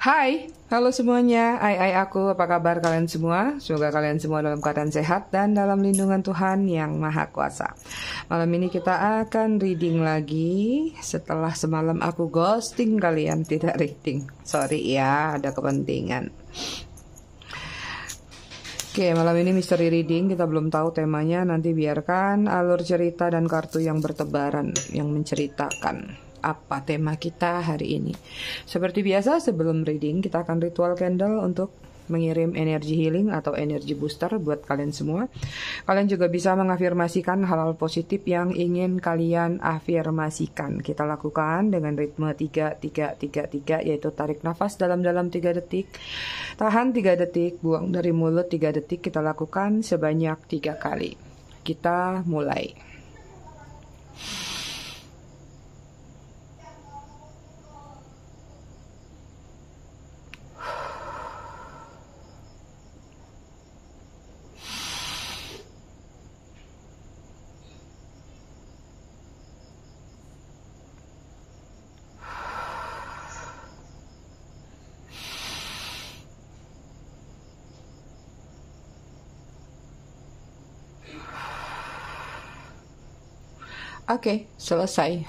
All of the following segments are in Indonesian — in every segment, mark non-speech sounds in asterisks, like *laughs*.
Hai, halo semuanya. Ai ai aku, apa kabar kalian semua? Semoga kalian semua dalam keadaan sehat dan dalam lindungan Tuhan yang Maha Kuasa. Malam ini kita akan reading lagi setelah semalam aku ghosting kalian tidak reading. Sorry ya, ada kepentingan. Oke, malam ini misteri reading kita belum tahu temanya. Nanti biarkan alur cerita dan kartu yang bertebaran yang menceritakan apa tema kita hari ini. Seperti biasa sebelum reading kita akan ritual candle untuk mengirim energi healing atau energi booster buat kalian semua. Kalian juga bisa mengafirmasikan hal-hal positif yang ingin kalian afirmasikan. Kita lakukan dengan ritme 3 3 3 3 yaitu tarik nafas dalam-dalam 3 detik. Tahan 3 detik, buang dari mulut 3 detik. Kita lakukan sebanyak 3 kali. Kita mulai. Oke, selesai.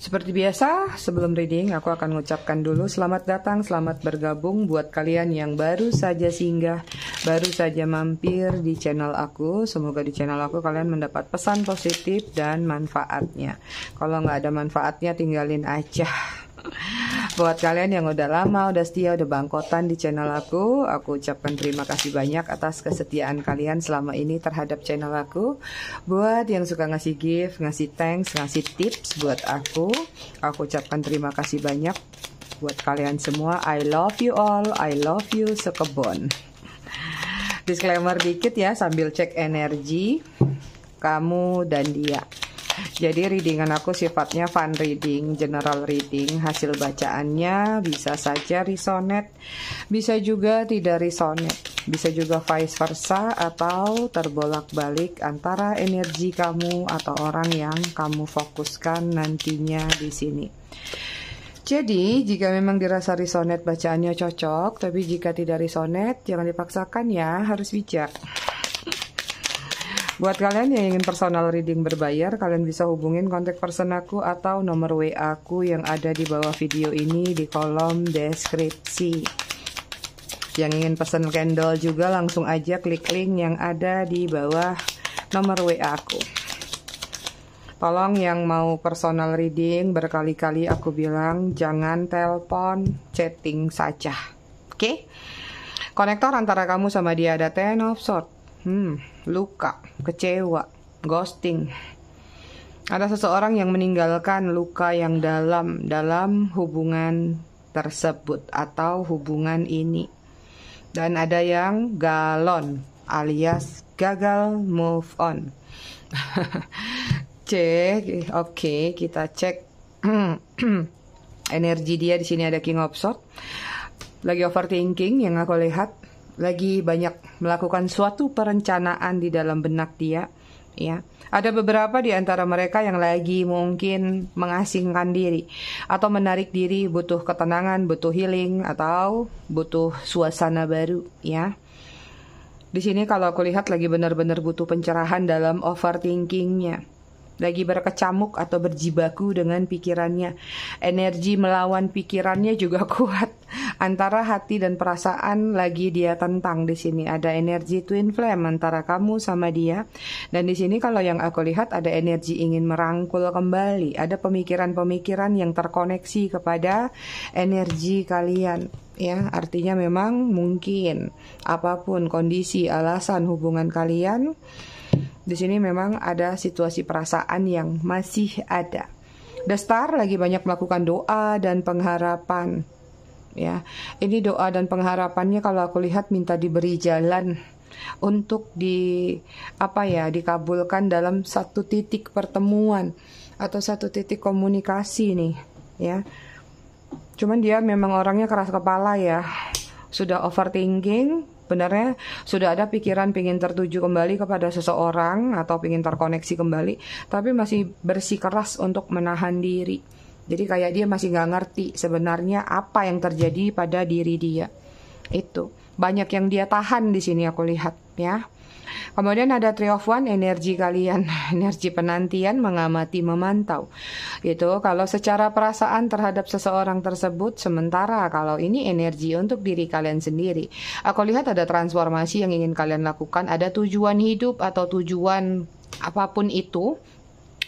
Seperti biasa, sebelum reading aku akan mengucapkan dulu selamat datang, selamat bergabung buat kalian yang baru saja singgah, baru saja mampir di channel aku. Semoga di channel aku kalian mendapat pesan positif dan manfaatnya. Kalau nggak ada manfaatnya, tinggalin aja. Buat kalian yang udah lama, udah setia, udah bangkotan di channel aku, aku ucapkan terima kasih banyak atas kesetiaan kalian selama ini terhadap channel aku. Buat yang suka ngasih gift, ngasih thanks, ngasih tips buat aku, aku ucapkan terima kasih banyak buat kalian semua. I love you all, I love you sekebon. Disclaimer dikit ya sambil cek energi kamu dan dia. Jadi readingan aku sifatnya fun reading, general reading. Hasil bacaannya bisa saja resonate, bisa juga tidak resonate. Bisa juga vice versa atau terbolak-balik antara energi kamu atau orang yang kamu fokuskan nantinya di sini. Jadi, jika memang dirasa resonate bacaannya cocok, tapi jika tidak resonate, jangan dipaksakan ya, harus bijak. Buat kalian yang ingin personal reading berbayar, kalian bisa hubungin kontak person aku atau nomor WA aku yang ada di bawah video ini di kolom deskripsi. Yang ingin pesan candle juga langsung aja klik link yang ada di bawah nomor WA aku. Tolong yang mau personal reading berkali-kali aku bilang jangan telepon, chatting saja. Oke? Okay? Konektor antara kamu sama dia ada ten of swords Hmm, luka, kecewa, ghosting. Ada seseorang yang meninggalkan luka yang dalam dalam hubungan tersebut atau hubungan ini. Dan ada yang galon alias gagal move on. *laughs* cek, oke, okay, kita cek *clears throat* energi dia di sini ada King of Swords. Lagi overthinking yang aku lihat lagi banyak melakukan suatu perencanaan di dalam benak dia ya ada beberapa di antara mereka yang lagi mungkin mengasingkan diri atau menarik diri butuh ketenangan butuh healing atau butuh suasana baru ya di sini kalau aku lihat lagi benar-benar butuh pencerahan dalam overthinkingnya lagi berkecamuk atau berjibaku dengan pikirannya. Energi melawan pikirannya juga *laughs* kuat. Antara hati dan perasaan lagi dia tentang di sini ada energi twin flame antara kamu sama dia. Dan di sini kalau yang aku lihat ada energi ingin merangkul kembali, ada pemikiran-pemikiran yang terkoneksi kepada energi kalian ya artinya memang mungkin apa pun kondisi alasan hubungan kalian di sini memang ada situasi perasaan yang masih ada. The Star lagi banyak melakukan doa dan pengharapan. Ya, ini doa dan pengharapannya kalau aku lihat minta diberi jalan untuk di apa ya dikabulkan dalam satu titik pertemuan atau satu titik komunikasi nih ya cuman dia memang orangnya keras kepala ya sudah overthinking Sebenarnya sudah ada pikiran ingin tertuju kembali kepada seseorang atau ingin terkoneksi kembali, tapi masih bersikeras untuk menahan diri. Jadi kayak dia masih nggak ngerti sebenarnya apa yang terjadi pada diri dia. Itu banyak yang dia tahan di sini aku lihat ya. Kemudian ada Three of One, energi kalian, *laughs* energi penantian, mengamati, memantau. Itu kalau secara perasaan terhadap seseorang tersebut, sementara kalau ini energi untuk diri kalian sendiri. Aku lihat ada transformasi yang ingin kalian lakukan, ada tujuan hidup atau tujuan apa pun itu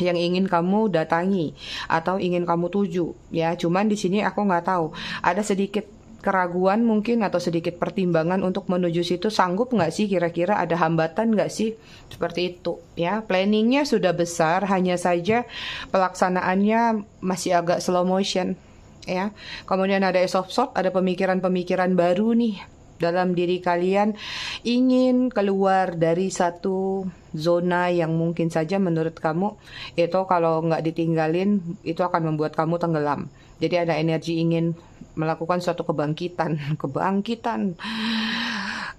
yang ingin kamu datangi atau ingin kamu tuju ya. Cuman di sini aku nggak tahu. Ada sedikit keraguan mungkin atau sedikit pertimbangan untuk menuju situ sanggup nggak sih? Kira-kira ada hambatan nggak sih? Seperti itu ya. Planningnya sudah besar hanya saja pelaksanaannya masih agak slow motion ya. Kemudian ada soft of ada pemikiran-pemikiran baru nih dalam diri kalian ingin keluar dari satu zona yang mungkin saja menurut kamu itu kalau nggak ditinggalin itu akan membuat kamu tenggelam. Jadi ada energi ingin melakukan suatu kebangkitan, *laughs* kebangkitan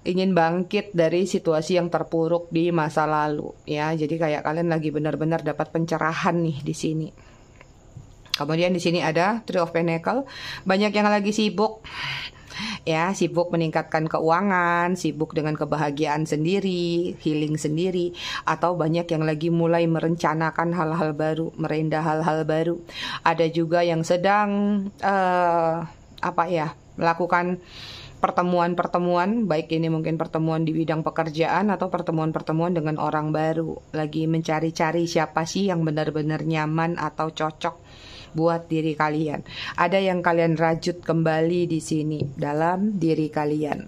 ingin bangkit dari situasi yang terpuruk di masa lalu ya. Jadi kayak kalian lagi benar-benar dapat pencerahan nih di sini. Kemudian di sini ada Three of Pentacle, banyak yang lagi sibuk ya sibuk meningkatkan keuangan, sibuk dengan kebahagiaan sendiri, healing sendiri, atau banyak yang lagi mulai merencanakan hal-hal baru, merendah hal-hal baru. Ada juga yang sedang uh, apa ya melakukan pertemuan-pertemuan, baik ini mungkin pertemuan di bidang pekerjaan atau pertemuan-pertemuan dengan orang baru, lagi mencari-cari siapa sih yang benar-benar nyaman atau cocok buat diri kalian. Ada yang kalian rajut kembali di sini dalam diri kalian.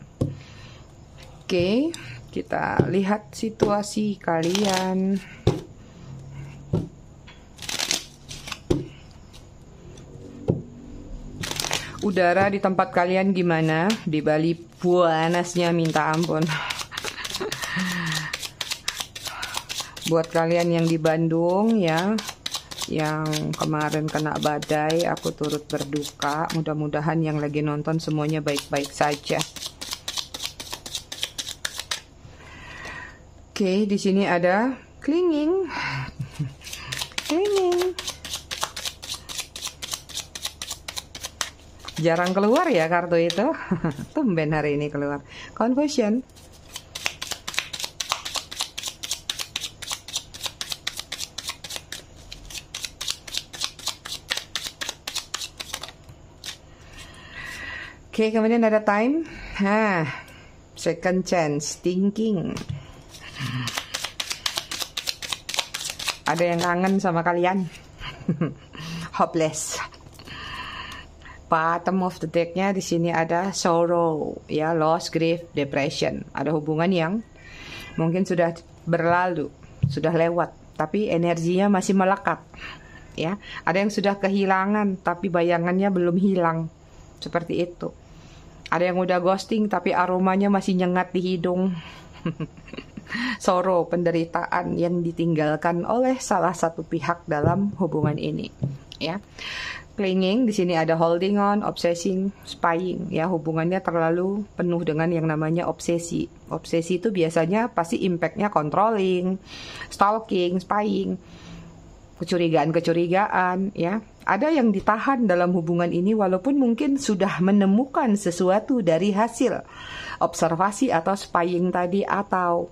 Oke, kita lihat situasi kalian. Udara di tempat kalian gimana? Di Bali panasnya minta ampun. *laughs* Buat kalian yang di Bandung ya, yang kemarin kena badai aku turut berduka. Mudah-mudahan yang lagi nonton semuanya baik-baik saja. Oke di sini ada clinging clinging jarang keluar ya kartu itu? *laughs* Tumben hari ini keluar. Confusion Oke, okay, kemudian ada time. Hah, second chance, thinking. Ada yang kangen sama kalian? *laughs* Hopeless. Bottom of the decknya di sini ada sorrow, ya loss, grief, depression. Ada hubungan yang mungkin sudah berlalu, sudah lewat, tapi energinya masih melekat. Ya, ada yang sudah kehilangan, tapi bayangannya belum hilang. Seperti itu. Ada yang udah ghosting tapi aromanya masih nyengat di hidung. *laughs* Soro, penderitaan yang ditinggalkan oleh salah satu pihak dalam hubungan ini, ya. Clinging di sini ada holding on, obsessing, spying, ya hubungannya terlalu penuh dengan yang namanya obsesi. Obsesi itu biasanya pasti impactnya controlling, stalking, spying kecurigaan-kecurigaan ya. Ada yang ditahan dalam hubungan ini walaupun mungkin sudah menemukan sesuatu dari hasil observasi atau spying tadi atau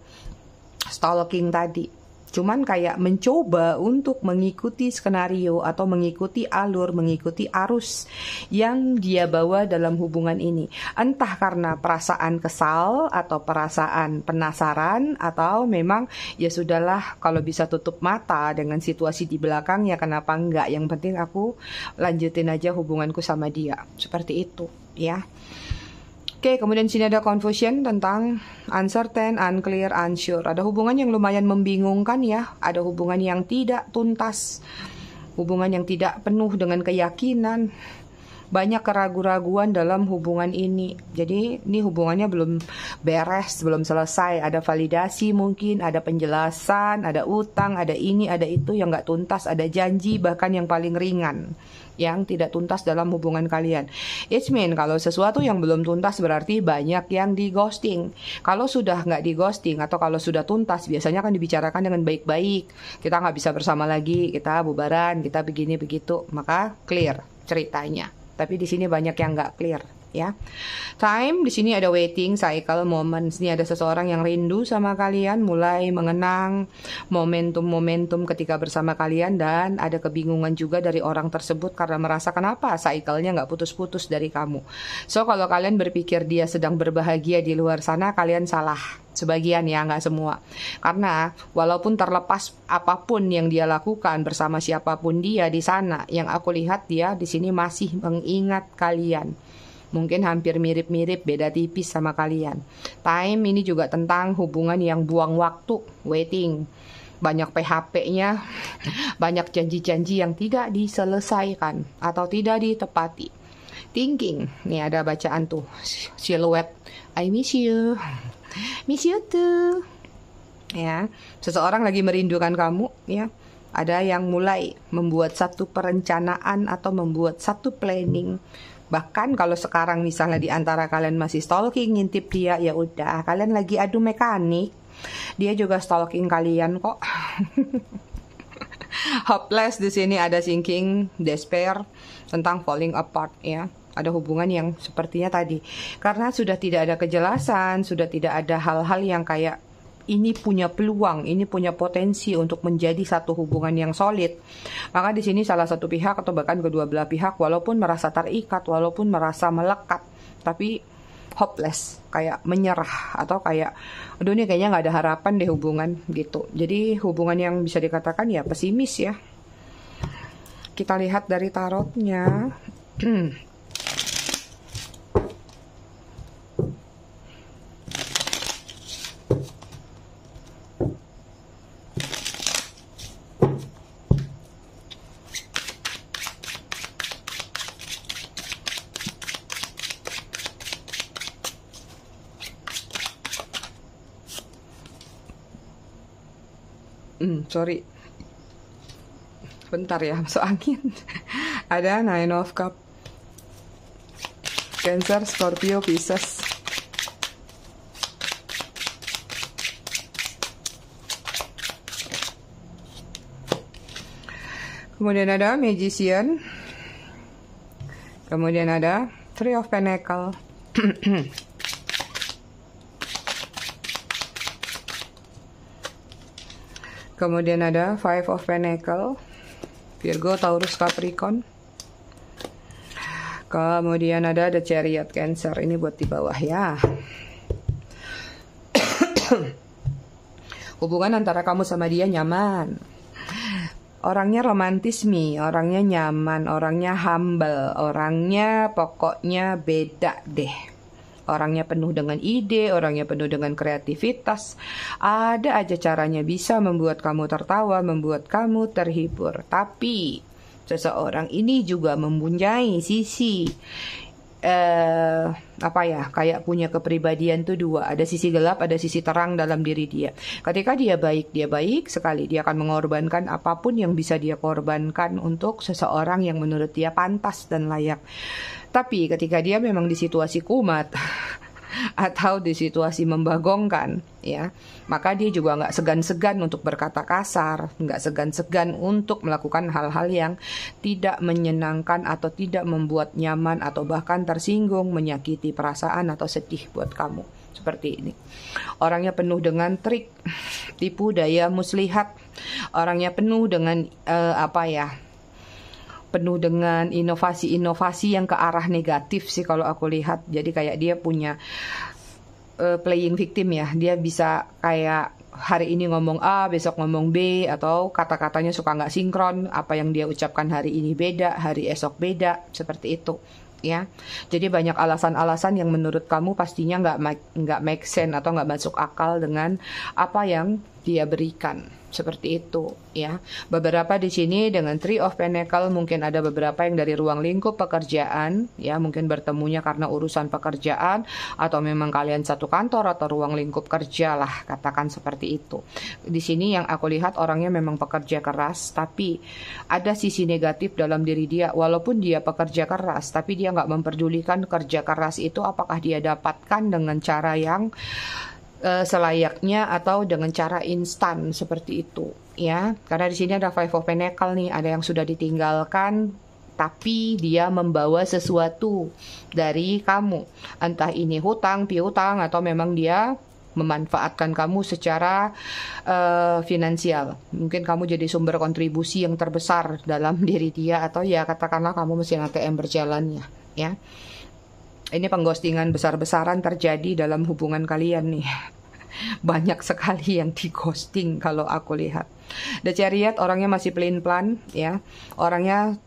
stalking tadi cuman kayak mencoba untuk mengikuti skenario atau mengikuti alur, mengikuti arus yang dia bawa dalam hubungan ini. Entah karena perasaan kesal atau perasaan penasaran atau memang ya sudahlah kalau bisa tutup mata dengan situasi di belakang ya kenapa enggak. Yang penting aku lanjutin aja hubunganku sama dia. Seperti itu ya. Oke, kemudian sini ada confusion tentang uncertain, unclear, unsure. Ada hubungan yang lumayan membingungkan ya, ada hubungan yang tidak tuntas, hubungan yang tidak penuh dengan keyakinan, banyak keraguan-raguan dalam hubungan ini. Jadi ini hubungannya belum beres, belum selesai. Ada validasi mungkin, ada penjelasan, ada utang, ada ini, ada itu yang nggak tuntas, ada janji bahkan yang paling ringan yang tidak tuntas dalam hubungan kalian. It's mean kalau sesuatu yang belum tuntas berarti banyak yang di ghosting. Kalau sudah nggak di ghosting atau kalau sudah tuntas biasanya akan dibicarakan dengan baik-baik. Kita nggak bisa bersama lagi, kita bubaran, kita begini begitu, maka clear ceritanya. Tapi di sini banyak yang nggak clear ya. Time di sini ada waiting cycle moments. Ini ada seseorang yang rindu sama kalian, mulai mengenang momentum-momentum ketika bersama kalian dan ada kebingungan juga dari orang tersebut karena merasa kenapa cycle-nya nggak putus-putus dari kamu. So kalau kalian berpikir dia sedang berbahagia di luar sana, kalian salah. Sebagian ya, nggak semua. Karena walaupun terlepas apa pun yang dia lakukan bersama siapa pun dia di sana, yang aku lihat dia di sini masih mengingat kalian mungkin hampir mirip-mirip beda tipis sama kalian. Time ini juga tentang hubungan yang buang waktu, waiting. Banyak PHP-nya, *laughs* banyak janji-janji yang tidak diselesaikan atau tidak ditepati. Thinking, nih ada bacaan tuh, silhouette, I miss you, miss you too. Ya, seseorang lagi merindukan kamu, ya ada yang mulai membuat satu perencanaan atau membuat satu planning Bahkan kalau sekarang misalnya di antara kalian masih stalking, ngintip dia, ya udah, kalian lagi adu mekanik, dia juga stalking kalian kok. *laughs* Hopeless di sini ada sinking, despair, tentang falling apart ya. Ada hubungan yang sepertinya tadi. Karena sudah tidak ada kejelasan sudah tidak ada hal-hal yang kayak ini punya peluang, ini punya potensi untuk menjadi satu hubungan yang solid. Maka di sini salah satu pihak atau bahkan kedua belah pihak walaupun merasa terikat, walaupun merasa melekat, tapi hopeless, kayak menyerah atau kayak aduh ini kayaknya nggak ada harapan deh hubungan gitu. Jadi hubungan yang bisa dikatakan ya pesimis ya. Kita lihat dari tarotnya. *clears throat* Hmm, sorry. Bentar ya, masuk angin. *laughs* Ada Nine of Cup. Cancer, Scorpio, Pisces. Kemudian ada Magician. Kemudian ada Three of Pentacle. *clears throat* Kemudian ada Five of Pentacle, Virgo, Taurus, Capricorn. Kemudian ada The Chariot Cancer. Ini buat di bawah ya. *coughs* Hubungan antara kamu sama dia nyaman. Orangnya romantis mi, orangnya nyaman, orangnya humble, orangnya pokoknya beda deh orangnya penuh dengan ide, orangnya penuh dengan kreativitas. Ada aja caranya bisa membuat kamu tertawa, membuat kamu terhibur. Tapi seseorang ini juga mempunyai sisi eh, apa ya kayak punya kepribadian tuh dua ada sisi gelap ada sisi terang dalam diri dia ketika dia baik dia baik sekali dia akan mengorbankan apa pun yang bisa dia korbankan untuk seseorang yang menurut dia pantas dan layak tapi ketika dia memang di situasi kumat *laughs* atau di situasi membagongkan, ya, maka dia juga nggak segan-segan untuk berkata kasar, nggak segan-segan untuk melakukan hal-hal yang tidak menyenangkan atau tidak membuat nyaman atau bahkan tersinggung, menyakiti perasaan atau sedih buat kamu. Seperti ini. Orangnya penuh dengan trik, *laughs* tipu daya muslihat. Orangnya penuh dengan uh, apa ya? Penuh dengan inovasi-inovasi yang ke arah negatif sih kalau aku lihat. Jadi kayak dia punya uh, playing victim ya. Dia bisa kayak hari ini ngomong A, besok ngomong B, atau kata-katanya suka nggak sinkron. Apa yang dia ucapkan hari ini beda, hari esok beda, seperti itu ya. Jadi banyak alasan-alasan yang menurut kamu pastinya nggak nggak make sense atau nggak masuk akal dengan apa yang dia berikan seperti itu ya. Beberapa di sini dengan Three of Pentacle mungkin ada beberapa yang dari ruang lingkup pekerjaan ya, mungkin bertemunya karena urusan pekerjaan atau memang kalian satu kantor atau ruang lingkup kerja lah, katakan seperti itu. Di sini yang aku lihat orangnya memang pekerja keras tapi ada sisi negatif dalam diri dia walaupun dia pekerja keras tapi dia nggak memperdulikan kerja keras itu apakah dia dapatkan dengan cara yang uh, selayaknya atau dengan cara instan seperti itu ya karena di sini ada five of pentacle nih ada yang sudah ditinggalkan tapi dia membawa sesuatu dari kamu entah ini hutang piutang atau memang dia memanfaatkan kamu secara uh, finansial. Mungkin kamu jadi sumber kontribusi yang terbesar dalam *laughs* diri dia atau ya katakanlah kamu mesin ATM berjalannya, ya. Ini pengghostingan besar-besaran terjadi dalam hubungan kalian nih *laughs* banyak sekali yang di ghosting kalau aku lihat. The Chariot orangnya masih plain plan ya. Orangnya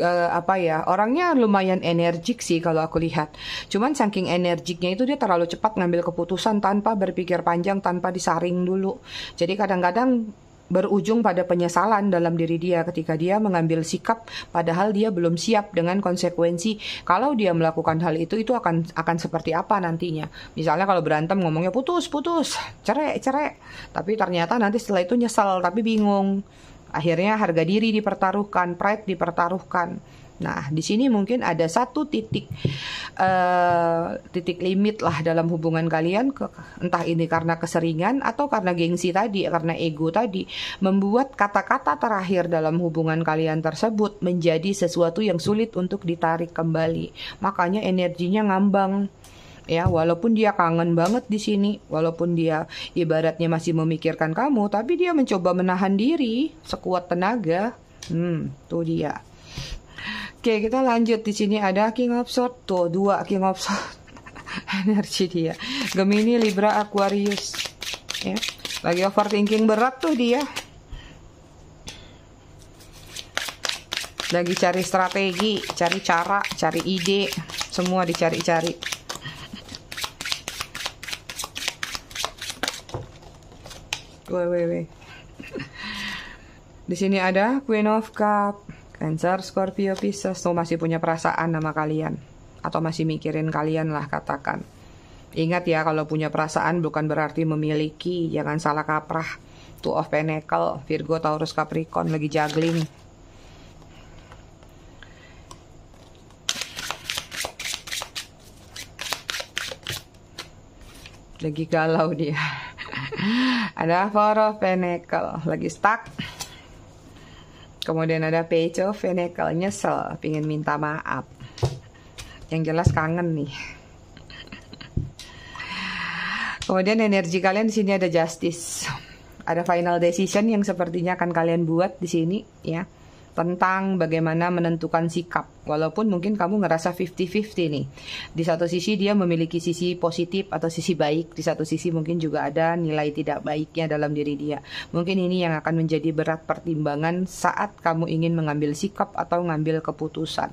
uh, apa ya orangnya lumayan energik sih kalau aku lihat cuman saking energiknya itu dia terlalu cepat ngambil keputusan tanpa berpikir panjang tanpa disaring dulu jadi kadang-kadang berujung pada penyesalan dalam diri dia ketika dia mengambil sikap padahal dia belum siap dengan konsekuensi. Kalau dia melakukan hal itu itu akan akan seperti apa nantinya? Misalnya kalau berantem ngomongnya putus putus cerai cerai. Tapi ternyata nanti setelah itu nyesal tapi bingung. Akhirnya harga diri dipertaruhkan pride dipertaruhkan Nah, di sini mungkin ada satu titik uh, titik limit lah dalam hubungan kalian, ke, entah ini karena keseringan atau karena gengsi tadi, karena ego tadi, membuat kata-kata terakhir dalam hubungan kalian tersebut menjadi sesuatu yang sulit untuk ditarik kembali. Makanya energinya ngambang ya. Walaupun dia kangen banget di sini walaupun dia ibaratnya masih memikirkan kamu tapi dia mencoba menahan diri sekuat tenaga. Hmm tuh dia Oke, kita lanjut di sini ada King of Swords tuh dua King of Swords *laughs* energi dia. Gemini, Libra, Aquarius. Ya. Lagi overthinking berat tuh dia. Lagi cari strategi, cari cara, cari ide, semua dicari-cari. Wait, wait. *laughs* Di sini ada Queen of Cup. Cancer, Scorpio, Pisces tuh masih punya perasaan nama kalian atau masih mikirin kalian lah katakan. Ingat ya kalau punya perasaan bukan berarti memiliki, jangan salah kaprah. Two of Pentacle, Virgo, Taurus, Capricorn lagi juggling. Lagi galau dia. *laughs* Ada Four of Pentacle, lagi stuck Kemudian ada Pecho Venekel nyesel, pingin minta maaf. Yang jelas kangen nih. Kemudian energi kalian di sini ada justice. Ada final decision yang sepertinya akan kalian buat di sini ya tentang bagaimana menentukan sikap. Walaupun mungkin kamu ngerasa 50-50 nih. Di satu sisi dia memiliki sisi positif atau sisi baik, di satu sisi mungkin juga ada nilai tidak baiknya dalam diri dia. Mungkin ini yang akan menjadi berat pertimbangan saat kamu ingin mengambil sikap atau mengambil keputusan.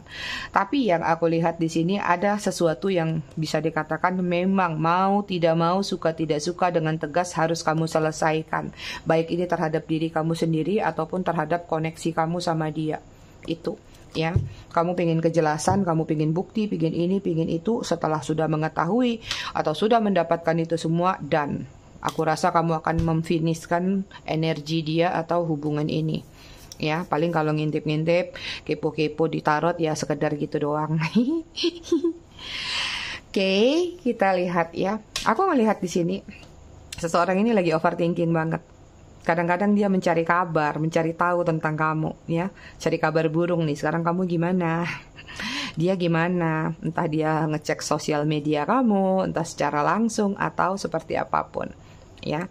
Tapi yang aku lihat di sini ada sesuatu yang bisa dikatakan memang mau tidak mau, suka tidak suka dengan tegas harus kamu selesaikan. Baik ini terhadap diri kamu sendiri ataupun terhadap koneksi kamu sama dia itu ya. Kamu pengen kejelasan kamu pengen bukti pengen ini pengen itu setelah sudah mengetahui atau sudah mendapatkan itu semua dan aku rasa kamu akan memfiniskan energi dia atau hubungan ini. Ya paling kalau ngintip-ngintip kepo-kepo di tarot ya sekedar gitu doang. *laughs* Oke kita lihat ya. Aku melihat di sini seseorang ini lagi overthinking banget kadang-kadang dia mencari kabar, mencari tahu tentang kamu, ya, cari kabar burung nih. Sekarang kamu gimana? *laughs* Dia gimana? Entah dia ngecek sosial media kamu, entah secara langsung atau seperti apa pun, ya.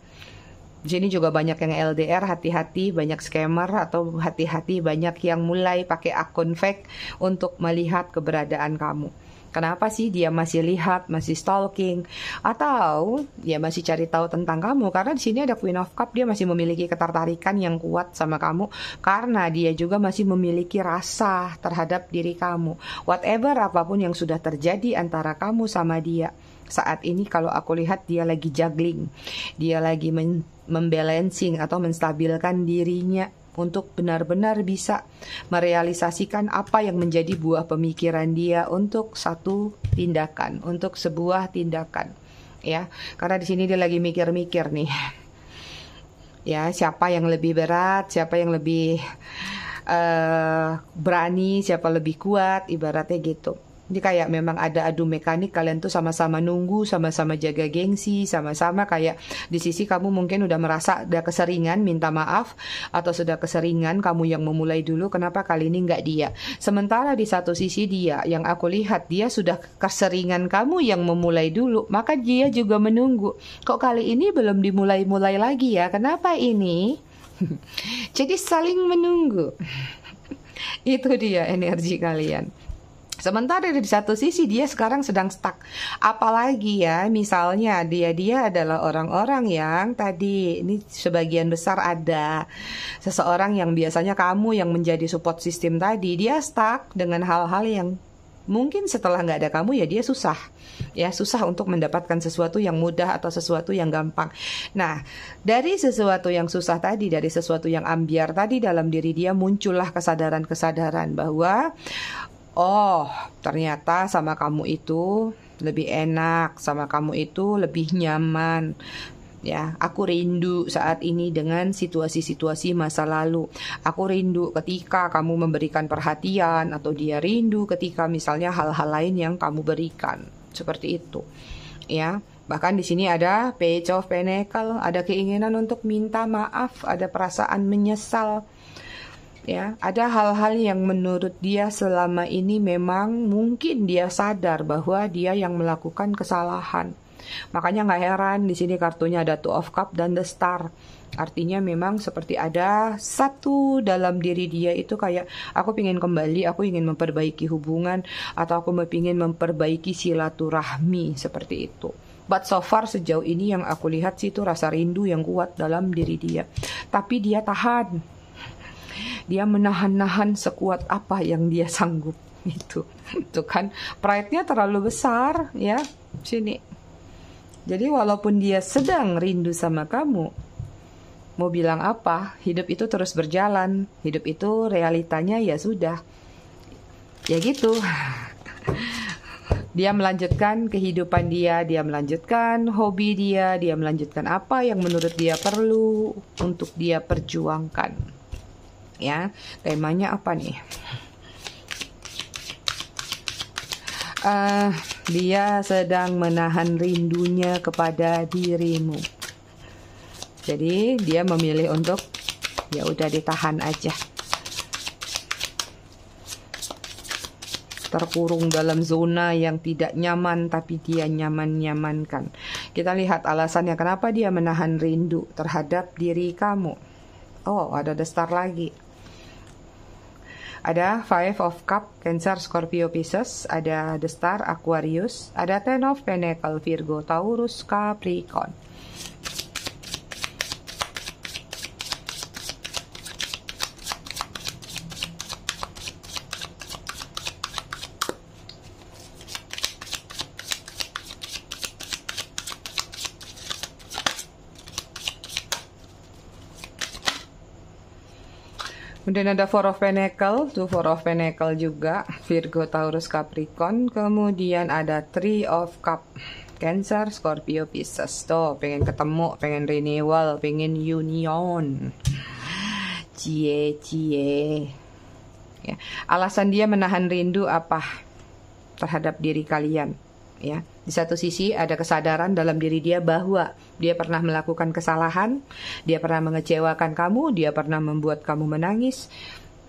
Di sini juga banyak yang LDR, hati-hati, banyak scammer atau hati-hati banyak yang mulai pakai akun fake untuk melihat keberadaan kamu. Kenapa sih dia masih lihat, masih stalking, atau dia masih cari tahu tentang kamu? Karena di sini ada Queen of Cup, dia masih memiliki ketertarikan yang kuat sama kamu, karena dia juga masih memiliki rasa terhadap diri kamu. Whatever apa pun yang sudah terjadi antara kamu sama dia, saat ini kalau aku lihat dia lagi juggling, dia lagi men membalancing atau menstabilkan dirinya untuk benar-benar bisa merealisasikan apa yang menjadi buah pemikiran dia untuk satu tindakan, untuk sebuah tindakan. Ya, karena di sini dia lagi mikir-mikir nih. *laughs* Ya, siapa yang lebih berat, siapa yang lebih uh, berani, siapa lebih kuat, ibaratnya gitu. Ini kayak memang ada adu mekanik kalian tuh sama-sama nunggu, sama-sama jaga gengsi, sama-sama kayak di sisi kamu mungkin udah merasa udah keseringan minta maaf atau sudah keseringan kamu yang memulai dulu kenapa kali ini nggak dia. Sementara di satu sisi dia yang aku lihat dia sudah keseringan kamu yang memulai dulu, maka dia juga menunggu. Kok kali ini belum dimulai-mulai lagi ya? Kenapa ini? *laughs* Jadi saling menunggu. *laughs* Itu dia energi kalian. Sementara di satu sisi dia sekarang sedang stuck. Apalagi ya, misalnya dia dia adalah orang-orang yang tadi ini sebagian besar ada seseorang yang biasanya kamu yang menjadi support system tadi, dia stuck dengan hal-hal yang mungkin setelah nggak ada kamu ya dia susah ya susah untuk mendapatkan sesuatu yang mudah atau sesuatu yang gampang. Nah, dari sesuatu yang susah tadi, dari sesuatu yang ambiar tadi dalam diri dia muncullah kesadaran-kesadaran bahwa oh ternyata sama kamu itu lebih enak, sama kamu itu lebih nyaman. Ya, aku rindu saat ini dengan situasi-situasi masa lalu. Aku rindu ketika kamu memberikan perhatian atau dia rindu ketika misalnya hal-hal lain yang kamu berikan. Seperti itu. Ya, bahkan di sini ada page of pentacle, ada keinginan untuk minta maaf, ada perasaan menyesal ya. Ada hal-hal yang menurut dia selama ini memang mungkin dia sadar bahwa dia yang melakukan kesalahan. Makanya nggak heran di sini kartunya ada two of cup dan the star. Artinya memang seperti ada satu dalam diri dia itu kayak aku ingin kembali aku ingin memperbaiki hubungan atau aku ingin memperbaiki silaturahmi seperti itu. But so far sejauh ini yang aku lihat sih itu rasa rindu yang kuat dalam diri dia. Tapi dia tahan dia menahan-nahan sekuat apa yang dia sanggup *laughs* itu itu kan pride-nya terlalu besar ya. Sini. Jadi walaupun dia sedang rindu sama kamu mau bilang apa hidup itu terus berjalan. Hidup itu realitanya ya sudah. Ya gitu. Dia melanjutkan kehidupan dia, dia melanjutkan hobi dia, dia melanjutkan apa yang menurut dia perlu untuk dia perjuangkan ya. Temanya apa nih? Uh, dia sedang menahan rindunya kepada dirimu. Jadi dia memilih untuk ya udah ditahan aja. Terkurung dalam zona yang tidak nyaman tapi dia nyaman-nyamankan. Kita lihat alasannya kenapa dia menahan rindu terhadap diri kamu. Oh, ada the star lagi. Ada Five of Cup, Cancer, Scorpio, Pisces, ada The Star, Aquarius, ada Ten of Pentacle, Virgo, Taurus, Capricorn. Kemudian ada Four of Pentacle, tuh Four of Pentacle juga, Virgo, Taurus, Capricorn. Kemudian ada Three of Cup, Cancer, Scorpio, Pisces. Tuh, pengen ketemu, pengen renewal, pengen union. Cie, cie. Ya. Alasan dia menahan rindu apa terhadap diri kalian? Ya, di satu sisi ada kesadaran dalam diri dia bahwa dia pernah melakukan kesalahan, dia pernah mengecewakan kamu, dia pernah membuat kamu menangis,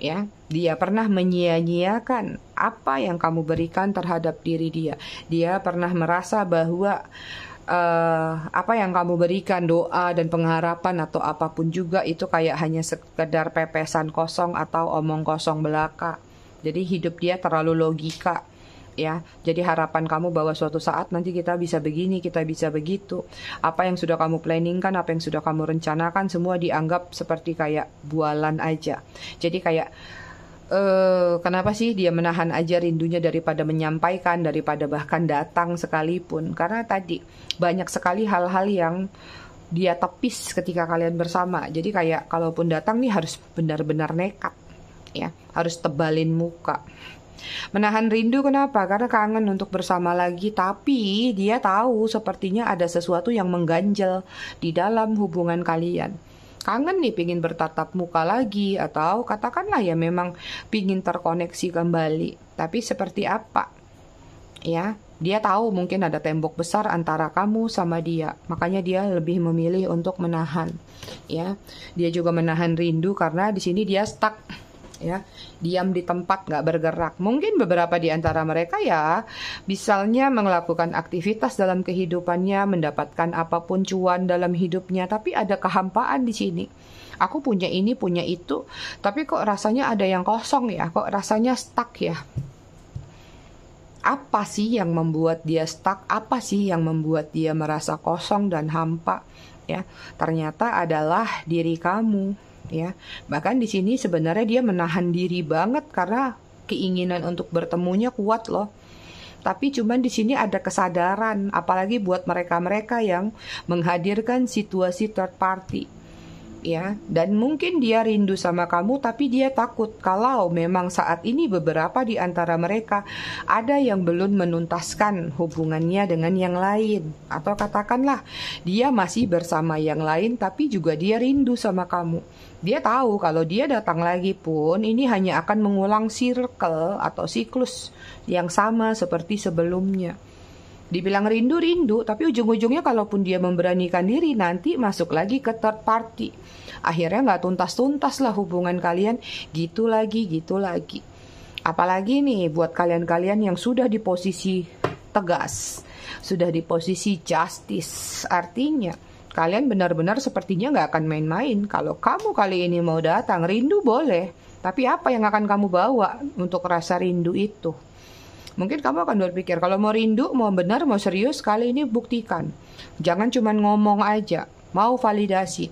ya. Dia pernah menyia-nyiakan apa yang kamu berikan terhadap diri dia. Dia pernah merasa bahwa uh, apa yang kamu berikan doa dan pengharapan atau apa pun juga itu kayak hanya sekedar pepesan kosong atau omong kosong belaka. Jadi hidup dia terlalu logika ya. Jadi harapan kamu bahwa suatu saat nanti kita bisa begini, kita bisa begitu. Apa yang sudah kamu planningkan, apa yang sudah kamu rencanakan semua dianggap seperti kayak bualan aja. Jadi kayak uh, kenapa sih dia menahan aja rindunya daripada menyampaikan, daripada bahkan datang sekalipun? Karena tadi banyak sekali hal-hal yang dia tepis ketika kalian bersama. Jadi kayak kalaupun datang nih harus benar-benar nekat, ya, harus tebalin muka. Menahan rindu kenapa? Karena kangen untuk bersama lagi, tapi dia tahu sepertinya ada sesuatu yang mengganjal di dalam hubungan kalian. Kangen nih pingin bertatap muka lagi. Atau katakanlah ya memang pingin terkoneksi kembali. Tapi seperti apa? Ya dia tahu mungkin ada tembok besar antara kamu sama dia. Makanya dia lebih memilih untuk menahan. Ya dia juga menahan rindu karena di sini dia stuck ya. Diam di tempat nggak bergerak. Mungkin beberapa di antara mereka ya misalnya melakukan aktivitas dalam kehidupannya mendapatkan apa pun cuan dalam hidupnya tapi ada kehampaan di sini. Aku punya ini punya itu tapi kok rasanya ada yang kosong ya? Kok rasanya stuck ya? Apa sih yang membuat dia stuck? Apa sih yang membuat dia merasa kosong dan hampa ya? Ternyata adalah diri kamu ya. Bahkan di sini sebenarnya dia menahan diri banget karena keinginan untuk bertemunya kuat loh. Tapi cuman di sini ada kesadaran, apalagi buat mereka-mereka yang menghadirkan situasi third party ya. Dan mungkin dia rindu sama kamu tapi dia takut kalau memang saat ini beberapa di antara mereka ada yang belum menuntaskan hubungannya dengan yang lain. Atau katakanlah dia masih bersama yang lain tapi juga dia rindu sama kamu. Dia tahu kalau dia datang lagi pun ini hanya akan mengulang circle atau siklus yang sama seperti sebelumnya Dibilang rindu-rindu, tapi ujung-ujungnya kalaupun dia memberanikan diri nanti masuk lagi ke third party. Akhirnya nggak tuntas-tuntas lah hubungan kalian, gitu lagi, gitu lagi. Apalagi nih buat kalian-kalian yang sudah di posisi tegas, sudah di posisi justice, artinya kalian benar-benar sepertinya nggak akan main-main. Kalau kamu kali ini mau datang, rindu boleh. Tapi apa yang akan kamu bawa untuk rasa rindu itu? Mungkin kamu akan berpikir kalau mau rindu, mau benar, mau serius, kali ini buktikan. Jangan cuma ngomong aja, mau validasi.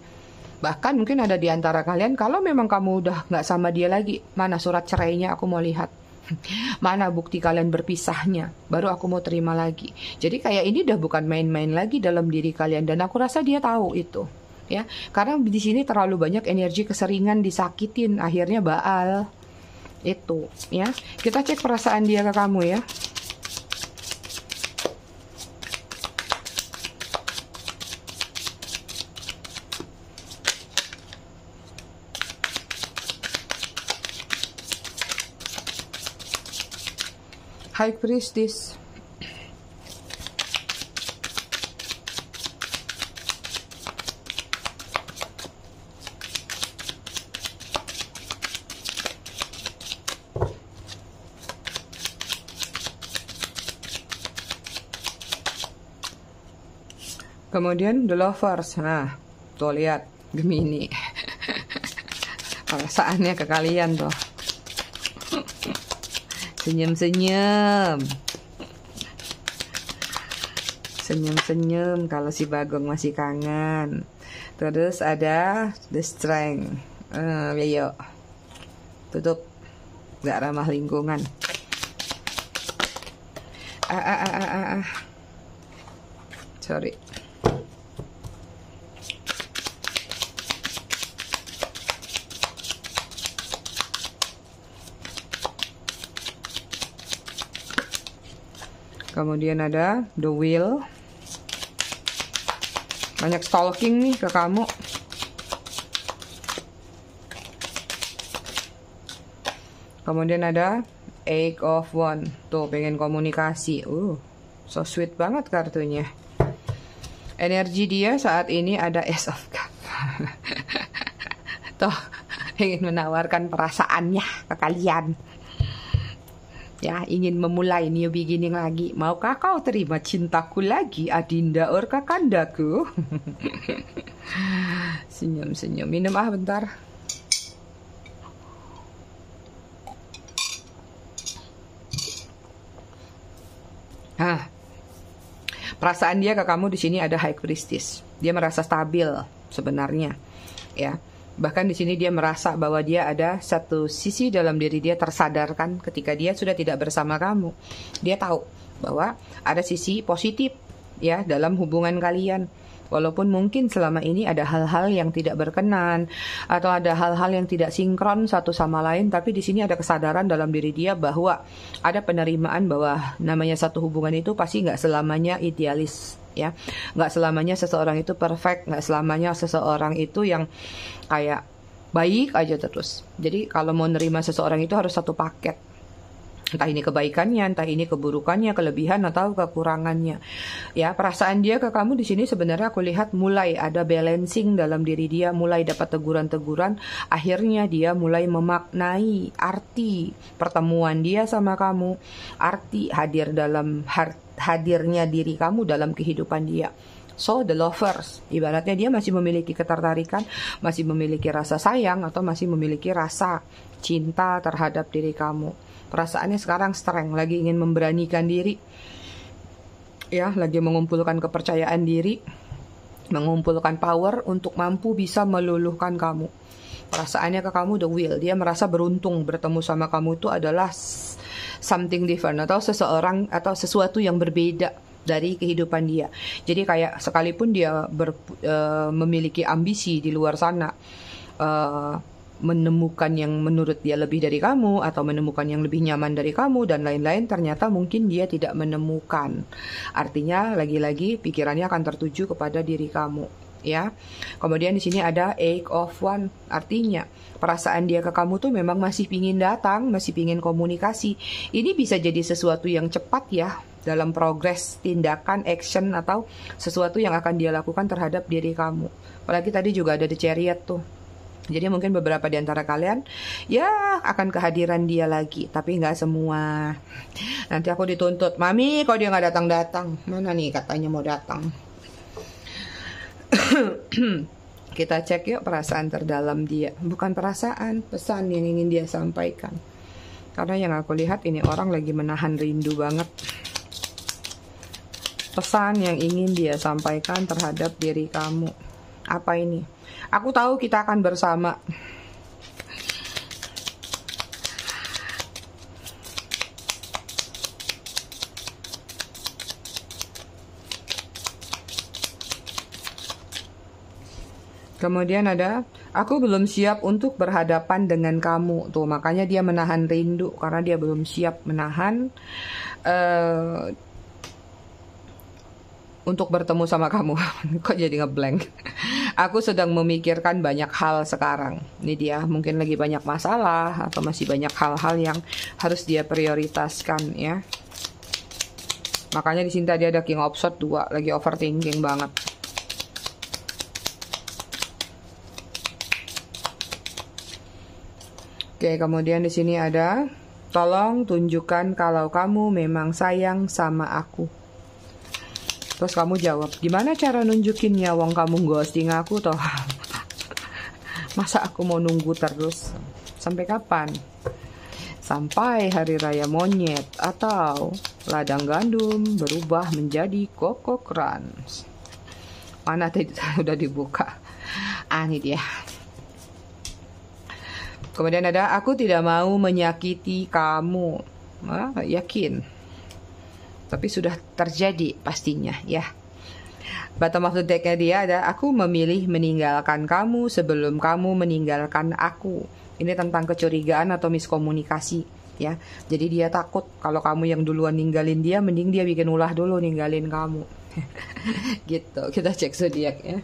Bahkan mungkin ada di antara kalian kalau memang kamu udah nggak sama dia lagi, mana surat cerainya aku mau lihat. *laughs* Mana bukti kalian berpisahnya, baru aku mau terima lagi. Jadi kayak ini udah bukan main-main lagi dalam diri kalian dan aku rasa dia tahu itu. Ya, karena di sini terlalu banyak energi keseringan disakitin, akhirnya baal itu ya. Kita cek perasaan dia ke kamu ya. High Priestess Kemudian The Lovers. Nah, tuh lihat Gemini. *laughs* Perasaannya ke kalian tuh. Senyum-senyum. Senyum-senyum kalau si Bagong masih kangen. Terus ada The Strength. Uh, yuk. Tutup. Gak ramah lingkungan. Ah, ah, ah, ah, ah. Sorry. Kemudian ada The Wheel. Banyak stalking nih ke kamu. Kemudian ada Eight of One. Tuh, pengen komunikasi. Uh, so sweet banget kartunya. Energi dia saat ini ada S of Cup. *laughs* Tuh, ingin menawarkan perasaannya ke kalian ya ingin memulai new beginning lagi. Maukah kau terima cintaku lagi, Adinda or kakandaku? *laughs* Senyum-senyum. Minum ah bentar. Hah. Perasaan dia ke kamu di sini ada high priestess. Dia merasa stabil sebenarnya. Ya. Bahkan di sini dia merasa bahwa dia ada satu sisi dalam diri dia tersadarkan ketika dia sudah tidak bersama kamu. Dia tahu bahwa ada sisi positif ya dalam hubungan kalian. Walaupun mungkin selama ini ada hal-hal yang tidak berkenan atau ada hal-hal yang tidak sinkron satu sama lain, tapi di sini ada kesadaran dalam diri dia bahwa ada penerimaan bahwa namanya satu hubungan itu pasti nggak selamanya idealis ya. Nggak selamanya seseorang itu perfect nggak selamanya seseorang itu yang kayak baik aja terus. Jadi kalau mau nerima seseorang itu harus satu paket entah ini kebaikannya, entah ini keburukannya, kelebihan atau kekurangannya. Ya, perasaan dia ke kamu di sini sebenarnya aku lihat mulai ada balancing dalam diri dia, mulai dapat teguran-teguran, akhirnya dia mulai memaknai arti pertemuan dia sama kamu, arti hadir dalam hadirnya diri kamu dalam kehidupan dia. So the lovers, ibaratnya dia masih memiliki ketertarikan, masih memiliki rasa sayang atau masih memiliki rasa cinta terhadap diri kamu. Perasaannya sekarang strength, lagi ingin memberanikan diri. Ya, lagi mengumpulkan kepercayaan diri, mengumpulkan power untuk mampu bisa meluluhkan kamu. Perasaannya ke kamu the will, dia merasa beruntung bertemu sama kamu itu adalah something different atau seseorang atau sesuatu yang berbeda dari kehidupan dia. Jadi kayak sekalipun dia ber, uh, memiliki ambisi di luar sana uh, menemukan yang menurut dia lebih dari kamu atau menemukan yang lebih nyaman dari kamu dan lain-lain ternyata mungkin dia tidak menemukan. Artinya lagi-lagi pikirannya akan tertuju kepada diri kamu ya. Kemudian di sini ada eight of one artinya perasaan dia ke kamu tuh memang masih pingin datang, masih pingin komunikasi. Ini bisa jadi sesuatu yang cepat ya dalam progres tindakan, action atau sesuatu yang akan dia lakukan terhadap diri kamu. Apalagi tadi juga ada the chariot tuh. Jadi mungkin beberapa di antara kalian ya akan kehadiran dia lagi, tapi nggak semua. Nanti aku dituntut, mami kok dia nggak datang-datang, mana nih katanya mau datang. *clears throat* Kita cek yuk perasaan terdalam dia, bukan perasaan, pesan yang ingin dia sampaikan. Karena yang aku lihat ini orang lagi menahan rindu banget pesan yang ingin dia sampaikan terhadap diri kamu. Apa ini? Aku tahu kita akan bersama. Kemudian ada, aku belum siap untuk berhadapan dengan kamu. Tuh, makanya dia menahan rindu karena dia belum siap menahan uh, untuk bertemu sama kamu. *laughs* Kok jadi ngeblank? Aku sedang memikirkan banyak hal sekarang. Ini dia mungkin lagi banyak masalah atau masih banyak hal-hal yang harus dia prioritaskan ya. Makanya di sini tadi ada King of Swords 2 lagi overthinking banget. Oke, kemudian di sini ada tolong tunjukkan kalau kamu memang sayang sama aku. Terus kamu jawab, gimana cara nunjukinnya wong kamu ghosting aku toh? *laughs* Masa aku mau nunggu terus? Sampai kapan? Sampai hari raya monyet atau ladang gandum berubah menjadi koko crunch. Mana tadi *laughs* udah dibuka? Ini dia. Kemudian ada aku tidak mau menyakiti kamu. Ah, yakin tapi sudah terjadi pastinya ya. Bottom of the decknya dia ada aku memilih meninggalkan kamu sebelum kamu meninggalkan aku. Ini tentang kecurigaan atau miskomunikasi ya. Jadi dia takut kalau kamu yang duluan ninggalin dia, mending dia bikin ulah dulu ninggalin kamu. *laughs* gitu. Kita cek zodiak ya.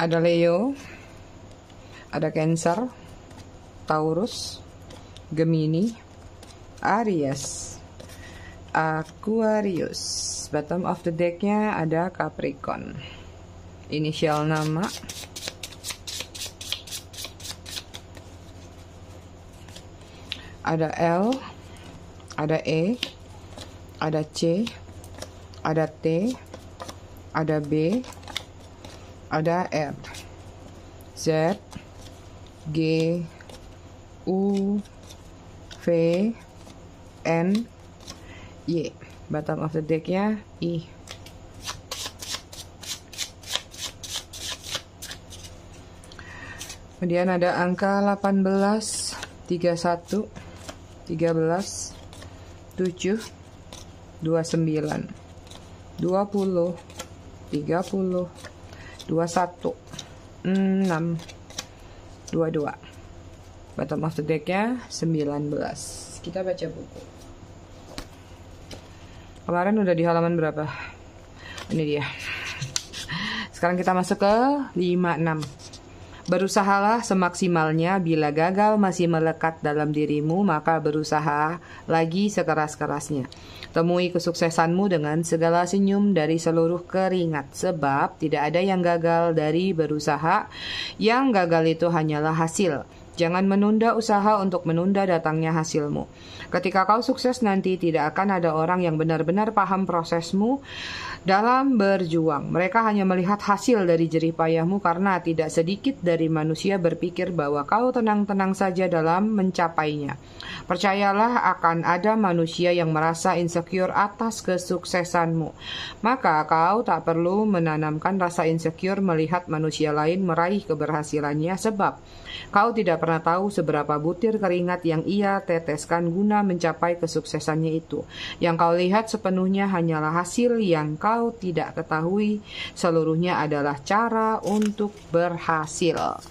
Ada Leo, ada Cancer, Taurus, Gemini, Aries, Aquarius. Bottom of the decknya ada Capricorn. Inisial nama. Ada L, ada E, ada C, ada T, ada B, ada R Z. G. U. V. N. Y. Bottom of the decknya I. Kemudian ada angka 18 31 13 7 29 20 30 21 6 22 bottom of the decknya 19 kita baca buku. Kemarin udah di halaman berapa? Ini dia. Sekarang kita masuk ke 56 Berusahalah semaksimalnya. Bila gagal masih melekat dalam dirimu maka berusaha lagi sekeras-kerasnya. Temui kesuksesanmu dengan segala senyum dari seluruh keringat sebab tidak ada yang gagal dari berusaha. Yang gagal itu hanyalah hasil. Jangan menunda usaha untuk menunda datangnya hasilmu. Ketika kau sukses nanti tidak akan ada orang yang benar-benar paham prosesmu dalam berjuang. Mereka hanya melihat hasil dari jerih payahmu karena tidak sedikit dari manusia berpikir bahwa kau tenang-tenang saja dalam mencapainya. Percayalah akan ada manusia yang merasa insecure atas kesuksesanmu. Maka kau tak perlu menanamkan rasa insecure melihat manusia lain meraih keberhasilannya sebab kau tidak pernah tahu seberapa butir keringat yang ia teteskan guna mencapai kesuksesannya itu. Yang kau lihat sepenuhnya hanyalah hasil yang kau kau tidak ketahui seluruhnya adalah cara untuk berhasil.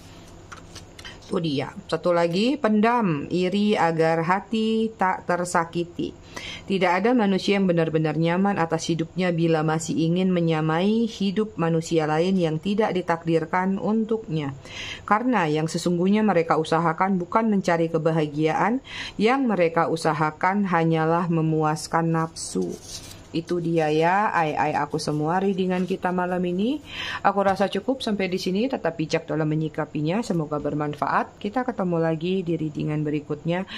Itu dia. Satu lagi, pendam iri agar hati tak tersakiti. Tidak ada manusia yang benar-benar nyaman atas hidupnya bila masih ingin menyamai hidup manusia lain yang tidak ditakdirkan untuknya. Karena yang sesungguhnya mereka usahakan bukan mencari kebahagiaan, yang mereka usahakan hanyalah memuaskan nafsu. Itu dia ya, ai-ai aku semua readingan kita malam ini. Aku rasa cukup sampai di sini, tetap bijak dalam menyikapinya. Semoga bermanfaat. Kita ketemu lagi di readingan berikutnya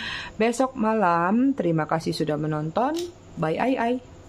besok malam. Terima kasih sudah menonton. Bye ai-ai.